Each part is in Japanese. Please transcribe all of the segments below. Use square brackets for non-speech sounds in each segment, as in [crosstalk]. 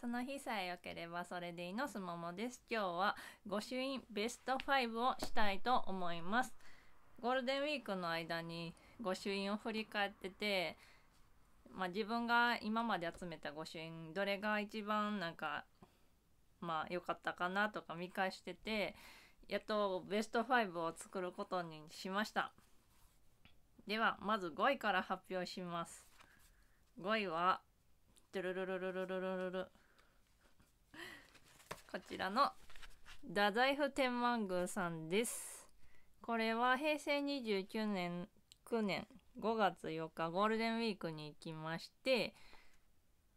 その日さえ良ければそれでいいのすももです。今日は御朱印ベスト5をしたいと思います。ゴールデンウィークの間に御朱印を振り返ってて、まあ自分が今まで集めた御朱印、どれが一番なんか、まあ良かったかなとか見返してて、やっとベスト5を作ることにしました。では、まず5位から発表します。5位は、ドゥルルルルルルルルル。こちらの、太宰府天満宮さんです。これは平成29年、9年5月4日ゴールデンウィークに行きまして、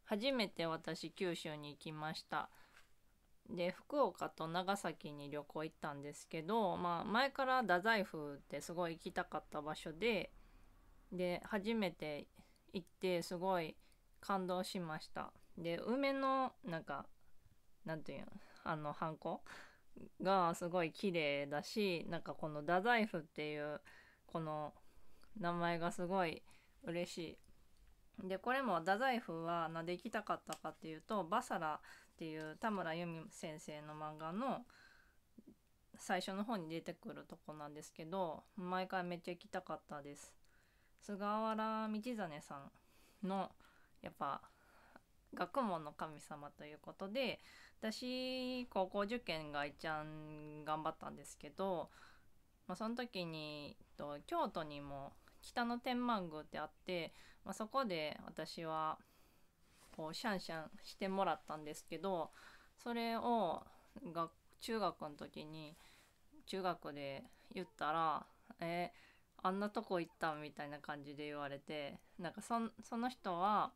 初めて私九州に行きました。で福岡と長崎に旅行行ったんですけど、まあ、前から太宰府ってすごい行きたかった場所でで初めて行ってすごい感動しましたで梅のなんかなんていうのあのハンコ？がすごい綺麗だしなんかこの太宰府っていうこの名前がすごい嬉しい。でこれも太宰府は何で行きたかったかっていうとバサラっていう田村由美先生の漫画の最初の方に出てくるとこなんですけど毎回めっちゃ行きたかったです。菅原道真さんのやっぱ学問の神様ということで私高校受験がいちゃん頑張ったんですけど、まあ、その時にと京都にも北の天満宮ってあって、まあ、そこで私はこうシャンシャンしてもらったんですけどそれをが中学の時に中学で言ったら「えー、あんなとこ行った」みたいな感じで言われてなんかそその人は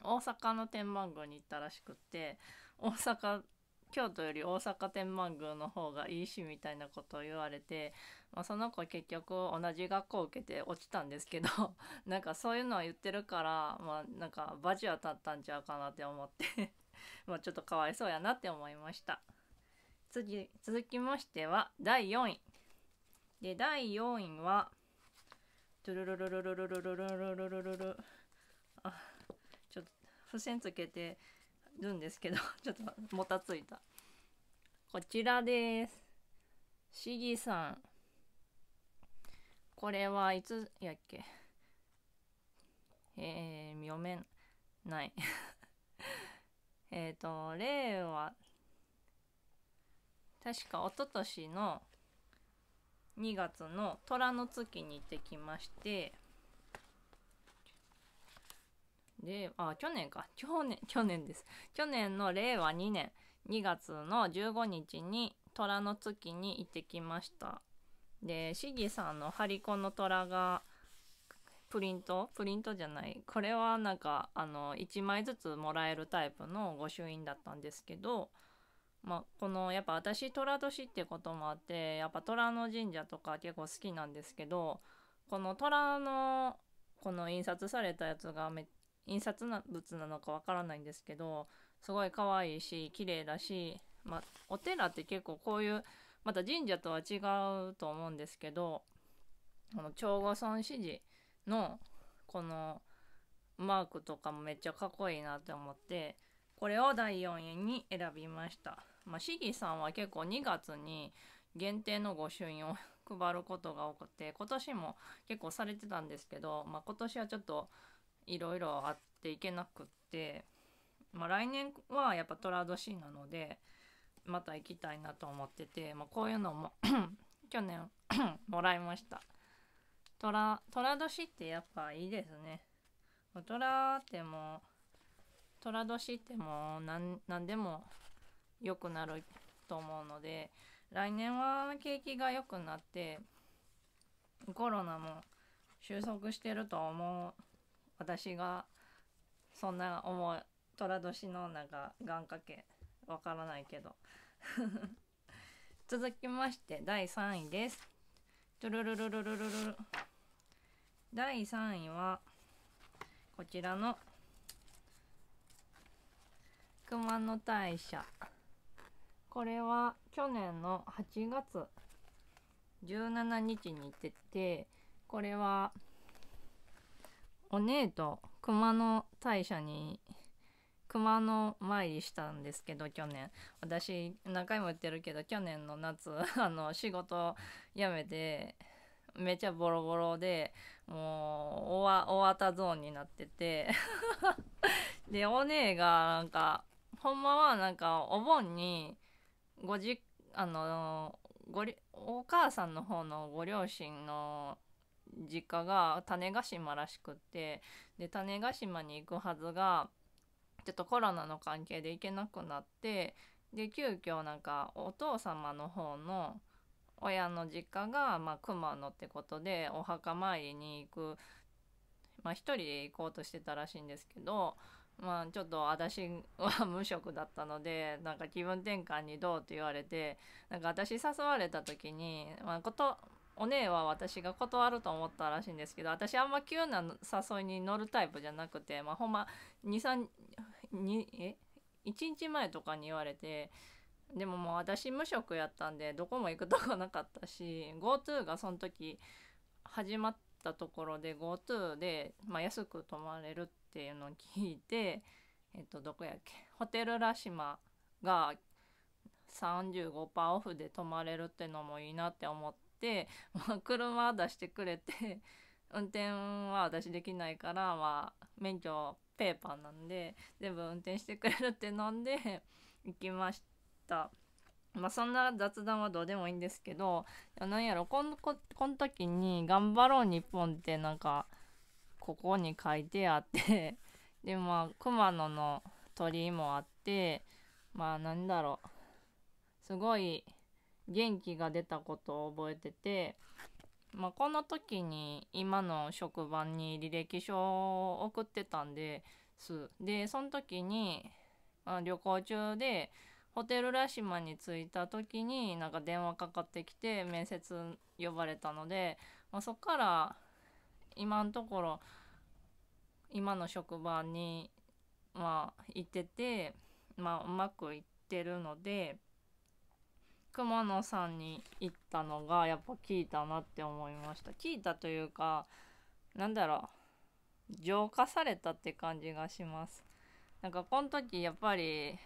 大阪の天満宮に行ったらしくって大阪京都より大阪天満宮の方がいいしみたいなことを言われて、まあ、その子結局同じ学校を受けて落ちたんですけど [laughs] なんかそういうのを言ってるからまあなんかバチ当たったんちゃうかなって思って [laughs] まあちょっとかわいそうやなって思いました。次続きましては第4位。で第4位はトゥルルルルルルルルルルルルルルあちょっと付箋つけてるんですけど [laughs] ちょっともたついた。こちらです。しぎさん。これはいつやっけ？えー、読めない。[laughs] えっと令和確か一昨年の2月の虎の月に行ってきましてで、あ、去年か。去年、去年です。去年の令和2年2月の15日に虎の月に行ってきました。で、シギさんのハリコンの虎がプリント？プリントじゃない。これはなんか、あの、1枚ずつもらえるタイプの御朱印だったんですけど、まあ、このやっぱ私寅年ってこともあってやっぱ虎の神社とか結構好きなんですけどこの虎のこの印刷されたやつがめっ印刷物なのかわからないんですけどすごい可愛いし綺麗だし、ま、お寺って結構こういうまた神社とは違うと思うんですけどこの長後村支持のこのマークとかもめっちゃかっこいいなって思ってこれを第4位に選びました。まあ、市議さんは結構2月に限定の御朱印を配ることが多くて今年も結構されてたんですけど、まあ、今年はちょっといろいろあっていけなくって、まあ、来年はやっぱ寅年なのでまた行きたいなと思ってて、まあ、こういうのも [clears throat] 去年 [clears throat] もらいました。寅寅年ってやっぱいいですね。寅っても寅年ってもう何何でも良くなると思うので来年は景気が良くなってコロナも収束してると思う私がそんな思い寅年のなんか願掛けわからないけど。[laughs] 続きまして第3位です。トゥルルルルルルル第3位はこちらの熊野大社。これは去年の8月17日に行っててこれはお姉と熊野大社に熊野参りしたんですけど去年。私何回も言ってるけど去年の夏 [laughs] あの仕事辞めてめちゃボロボロでもう終わったゾーンになってて。[laughs] でお姉がなんかほんまはなんかお盆にごじあのごりお母さんの方のご両親の実家が種子島らしくってで種子島に行くはずがちょっとコロナの関係で行けなくなってで急遽なんかお父様の方の親の実家が、まあ、熊野ってことでお墓参りに行くまあ一人で行こうとしてたらしいんですけどまあちょっと私は無職だったのでなんか気分転換にどうって言われてなんか私誘われた時に、まあ、ことお姉は私が断ると思ったらしいんですけど私あんま急な誘いに乗るタイプじゃなくてまあほんま231日前とかに言われてでももう私無職やったんでどこも行くとこなかったし GoTo がその時始まったところで GoTo で、まあ、安く泊まれるっていうのを聞いてえっとどこやっけ？ホテルラシマが35%オフで泊まれるってのもいいなって思って、まあ、車出してくれて運転は私できないから、まあ、免許ペーパーなんで全部運転してくれるって飲んで行きました。まあそんな雑談はどうでもいいんですけどなんやろこのここの時に「頑張ろう日本」ってなんかここに書いてあってでまあ熊野の鳥居もあってまあなんだろうすごい元気が出たことを覚えてて、まあ、この時に今の職場に履歴書を送ってたんです。でその時に、まあ、旅行中でホテルラシマに着いた時になんか電話かかってきて面接呼ばれたので、まあ、そっから今のところ今の職場にまあ行っててまあうまくいってるので熊野さんに行ったのがやっぱ効いたなって思いました。効いたというかなんだろう浄化されたって感じがします。なんかこの時やっぱり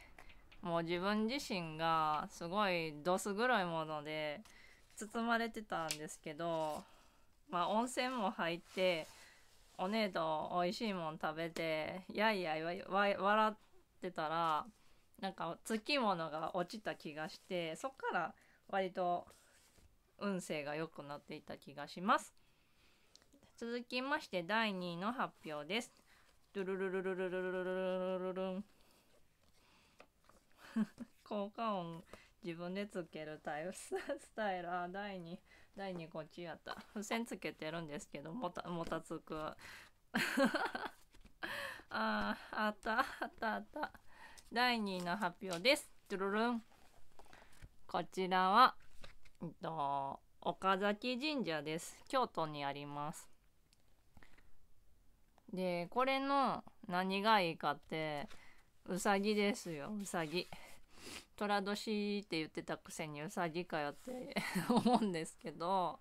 もう自分自身がすごいどす黒いもので包まれてたんですけどまあ温泉も入ってお姉と美味しいもん食べてやいやい笑ってたらなんかつきものが落ちた気がしてそっから割と運勢が良くなっていた気がします。続きまして第2位の発表です。ルルルルルルルルルルルルン効果音自分でつけるタイプスタイルあ第2第2こっちやった付箋つけてるんですけどもたもたつくああったあったあった第2位の発表です。トゥルルン。こちらは、えっと、岡崎神社です。京都にあります。でこれの何がいいかってうさぎですよ。うさぎ寅年って言ってたくせにうさぎかよって [laughs] 思うんですけど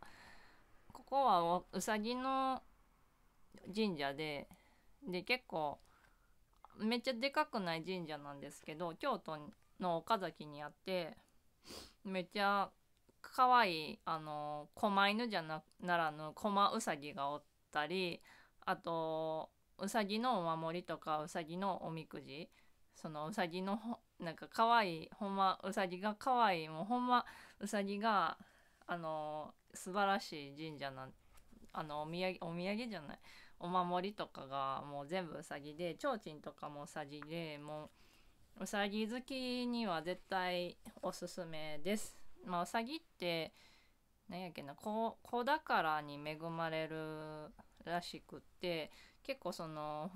ここはうさぎの神社でで結構めっちゃでかくない神社なんですけど京都の岡崎にあってめっちゃ可愛いあの狛犬じゃなならぬ狛うさぎがおったりあとうさぎのお守りとかうさぎのおみくじそのうさぎのなんか可愛いほんまうさぎが可愛いもうほんまうさぎがあの素晴らしい神社なあのお土産お土産じゃないお守りとかがもう全部うさぎで提灯とかもうさぎでもううさぎ好きには絶対おすすめです。まあうさぎって何やっけな子宝に恵まれるらしくって結構その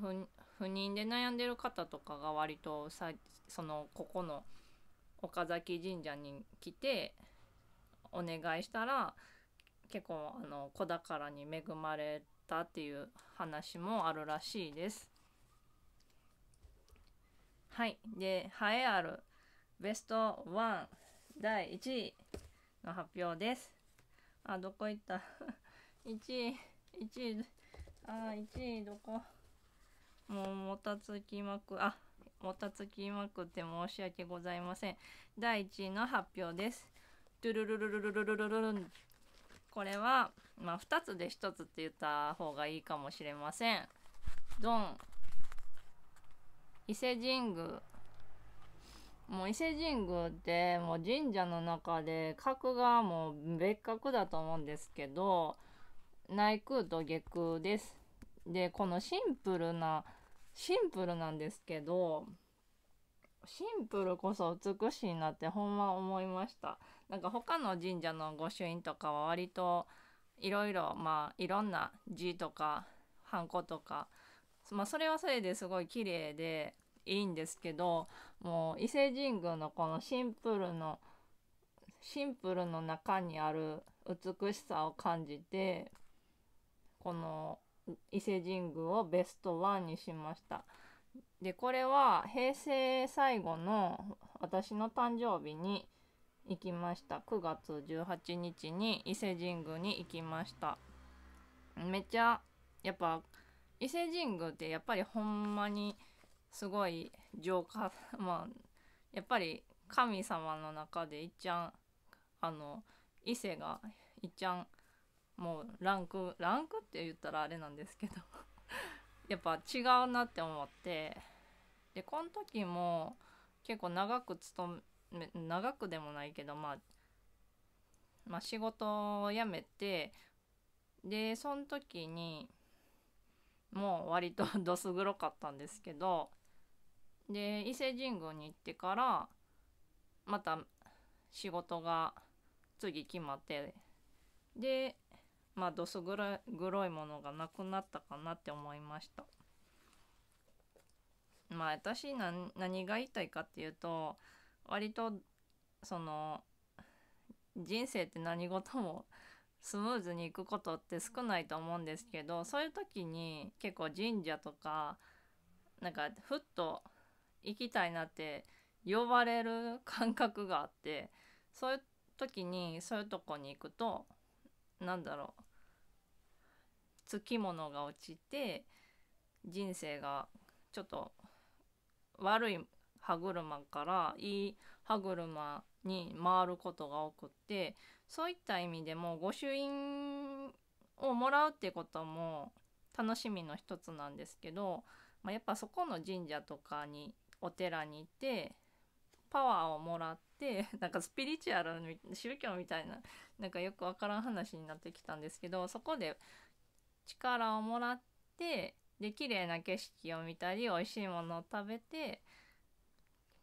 不妊で悩んでる方とかが割とさそのここの岡崎神社に来てお願いしたら結構あの子宝に恵まれたっていう話もあるらしいです。はい。で栄えあるベスト1第1位の発表です。あどこ行った？[laughs] 1位1位あ1位どこ？もうもたつきまくあもたつきまくって申し訳ございません。第1位の発表です。ドゥルルルルルルルルルルンこれはまあ2つで1つって言った方がいいかもしれません。ドン。伊勢神宮。もう伊勢神宮ってもう神社の中で格がもう別格だと思うんですけど内宮と下宮です。でこのシンプルなシンプルなんですけどシンプルこそ美しいなってほんま思いました。なんか他の神社の御朱印とかは割といろいろまあいろんな字とかハンコとかまあそれはそれですごい綺麗でいいんですけどもう伊勢神宮のこのシンプルのシンプルの中にある美しさを感じてこの伊勢神宮をベストワンにしました。でこれは平成最後の私の誕生日に行きました。9月18日に伊勢神宮に行きました。めっちゃやっぱ伊勢神宮ってやっぱりほんまにすごい浄化 [laughs] まあやっぱり神様の中でいっちゃんあの伊勢がいっちゃんもうランクランクって言ったらあれなんですけど [laughs] やっぱ違うなって思ってでこの時も結構長く勤め長くでもないけどまあまあ仕事を辞めてでその時にもう割と [laughs] どす黒かったんですけどで伊勢神宮に行ってからまた仕事が次決まってでまあどす黒いものがなくなったかなって思いました。まあ私何何が言いたいかっていうと割とその人生って何事もスムーズにいくことって少ないと思うんですけどそういう時に結構神社とかなんかふっと行きたいなって呼ばれる感覚があってそういう時にそういうとこに行くとなんだろうつきものが落ちて人生がちょっと悪い歯車からいい歯車に回ることが多くってそういった意味でも御朱印をもらうってことも楽しみの一つなんですけど、まあ、やっぱそこの神社とかにお寺に行ってパワーをもらって [laughs] なんかスピリチュアル宗教みたいななんかよくわからん話になってきたんですけどそこで力をもらってで綺麗な景色を見たり美味しいものを食べて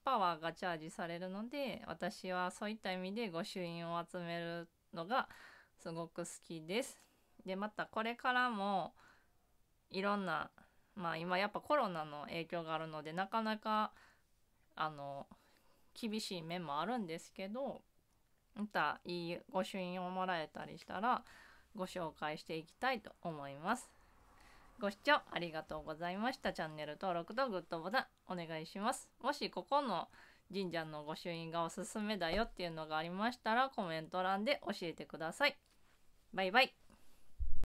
パワーがチャージされるので私はそういった意味で御朱印を集めるのがすごく好きです。でまたこれからもいろんなまあ今やっぱコロナの影響があるのでなかなかあの厳しい面もあるんですけどまたいい御朱印をもらえたりしたらご紹介していきたいと思います。ご視聴ありがとうございました。チャンネル登録とグッドボタンお願いします。もしここの神社の御朱印がおすすめだよっていうのがありましたらコメント欄で教えてください。バイバイ。